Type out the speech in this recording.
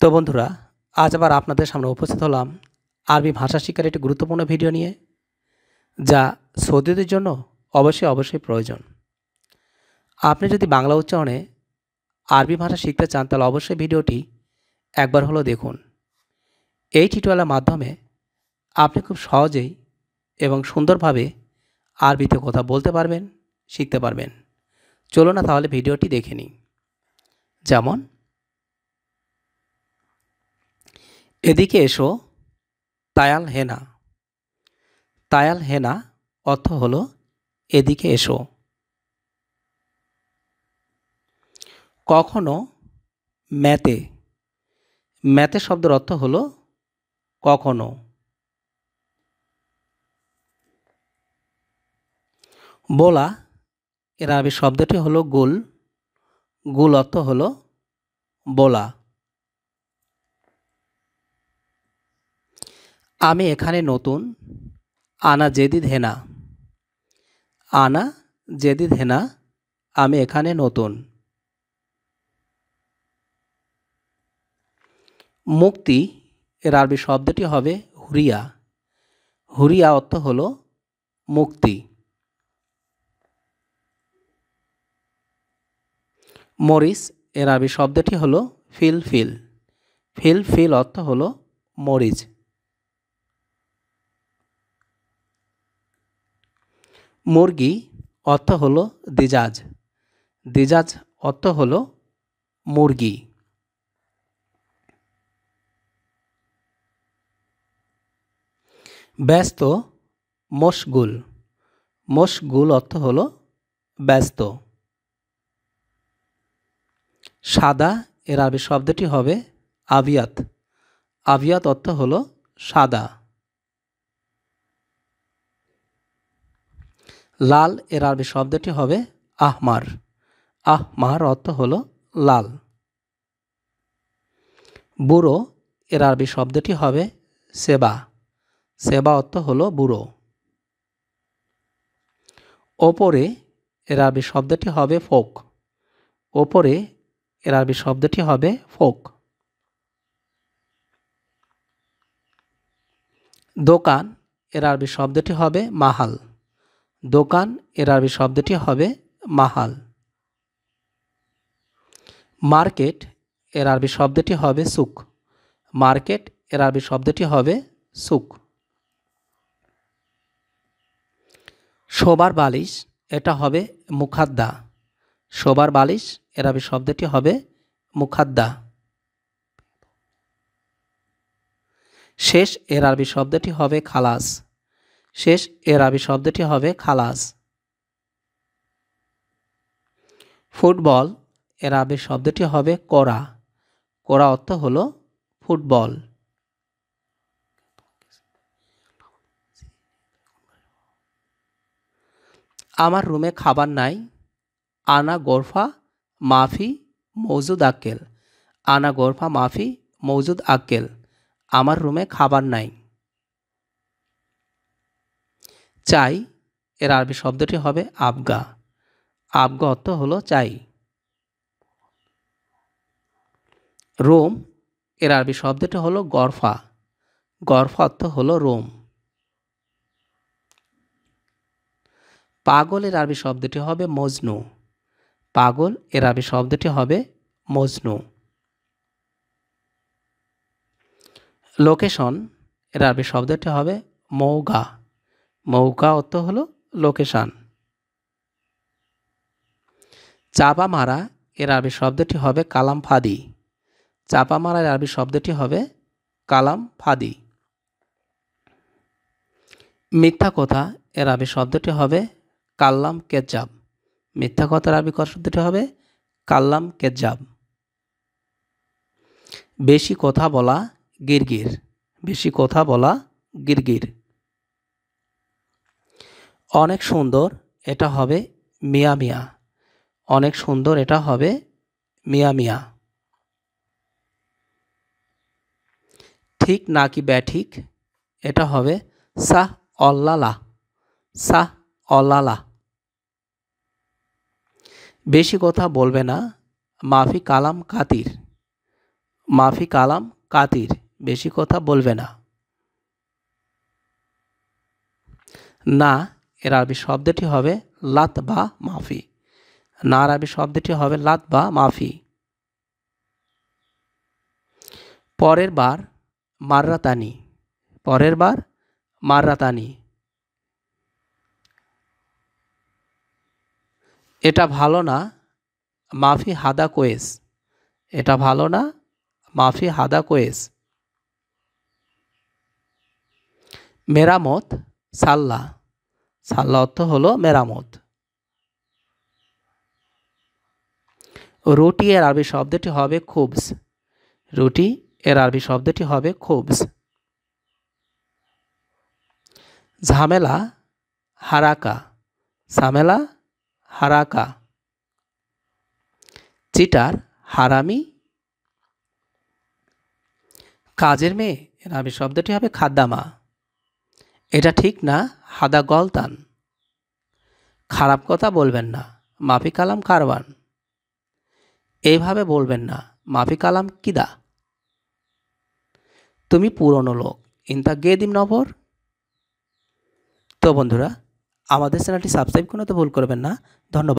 তো বন্ধুরা, আজ আবার আপনাদের সামনে উপস্থিত হলাম আরবি ভাষা শিক্ষার একটি গুরুত্বপূর্ণ ভিডিও নিয়ে, যা সৌদিদের জন্য অবশ্যই অবশ্যই প্রয়োজন। আপনি যদি বাংলা উচ্চারণে আরবি ভাষা শিখতে চান, তাহলে অবশ্যই ভিডিওটি একবার হলো দেখুন। এই টিউটোরিয়ালের মাধ্যমে আপনি খুব সহজেই এবং সুন্দরভাবে আরবিতে কথা বলতে পারবেন, শিখতে পারবেন। চলো না তাহলে ভিডিওটি দেখে নিই। যেমন এদিকে এসো, তায়াল হেনা। তায়াল হেনা অর্থ হলো, এদিকে এসো। কখনো ম্যাতে। ম্যাতে শব্দের অর্থ হলো, কখনো। বলা, এর আরবি শব্দটি হলো গুল। গুল অর্থ হলো, বলা। আমি এখানে নতুন। আনা জেদিদ হেনা আনা জেদিদ হেনা আমি এখানে নতুন। মুক্তি এর আরবি শব্দটি হবে হুরিয়া। হুরিয়া অর্থ হল মুক্তি। মরিস এর আরবি শব্দটি হল ফিল ফিল। ফিল ফিল অর্থ হল মরিচ। মুরগি অর্থ হলো দিজাজ। দিজাজ অর্থ হলো মুরগি। ব্যস্ত, মশগুল। মশগুল অর্থ হলো ব্যস্ত। সাদা, এর আরবি শব্দটি হবে আবিয়াত। আবিয়াত অর্থ হলো সাদা। লাল এর আরবি শব্দটি হবে আহমার। আহমার অর্থ হল লাল। বুড়ো এর আরবি শব্দটি হবে সেবা। সেবা অর্থ হল বুড়ো ওপরে এর আরবি শব্দটি হবে ফোক। ওপরে এর আরবি শব্দটি হবে ফোক। দোকান এর আরবি শব্দটি হবে মাহাল। দোকান, এর আরবি শব্দটি হবে মাহাল। মার্কেট, এর আরবি শব্দটি হবে সুক মার্কেট, এর আরবি শব্দটি হবে সুক শোবার বালিশ, এটা হবে মুখাদ্দা। শোবার বালিশ, এর আরবি শব্দটি হবে মুখাদ্দা। শেষ, এর আরবি শব্দটি হবে খালাস। শেষ এর আরবি শব্দটি হবে খালাস। ফুটবল এর আরবি শব্দটি হবে কোরা। কোরা অর্থ হলো ফুটবল। আমার রুমে খাবার নাই। আনা গোরফা মাফি মৌজুদ আক্কেল। আনা গোরফা মাফি মৌজুদ আক্কেল। আমার রুমে খাবার নাই। চাই এর আরবি শব্দটি হবে আবগা। আবগা অর্থ হলো চাই। রোম, এর আরবি শব্দটি হলো গরফা। গরফা অর্থ হলো রোম। পাগল এর আরবি শব্দটি হবে মজনু। পাগল এর আরবি শব্দটি হবে মজনু। লোকেশন, এর আরবি শব্দটি হবে মৌগা। মৌকা অর্থ হলো লোকেশান। চাপা মারা এর আরবি শব্দটি হবে কালাম ফাদি চাপা মারা এর আরবি শব্দটি হবে কালাম ফাদি মিথ্যা কথা এর আরবি শব্দটি হবে কাল্লাম কেজাব মিথ্যা কথার আরবি শব্দটি হবে কাল্লাম কেজাব বেশি কথা বলা গিরগির। বেশি কথা বলা গিরগির। অনেক সুন্দর এটা হবে মিয়া মিয়া। অনেক সুন্দর এটা হবে মিয়া মিয়া। ঠিক নাকি ব্যাঠিক এটা হবে সাহ অল্লালা। সাহ অল্লালা। বেশি কথা বলবে না। মাফি কালাম কাতির। মাফি কালাম কাতির। বেশি কথা বলবে না। না এর আরবি শব্দটি হবে লাত বা মাফি। না আরবি শব্দটি হবে লাত বা মাফি। পরের বার মাররাতানি। পরের বার মাররাতানি। এটা ভালো না, মাফি হাদা কোয়েস। এটা ভালো না, মাফি হাদা কোয়েস। মেরামত সাল্লা। সাল্লা অর্থ হলো মেরামত। রুটি এর আরবি শব্দটি হবে খুবস। রুটি এর আরবি শব্দটি হবে খুবস। ঝামেলা, হারাকা। ঝামেলা, হারাকা। চিটার, হারামি। কাজের মেয়ে, এর আরবি শব্দটি হবে খাদ্দামা। এটা ঠিক না, হাদা গলতান। খারাপ কথা বলবেন না, মাফি কালাম কারবান এইভাবে বলবেন না, মাফি কালাম কিদা? তুমি পুরনো লোক, ইনতা গে দিম নভর তো বন্ধুরা, আমাদের চ্যানেলটি সাবস্ক্রাইব করতে ভুল করবেন না, ধন্যবাদ।